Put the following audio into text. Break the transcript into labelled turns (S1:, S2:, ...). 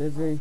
S1: Busy.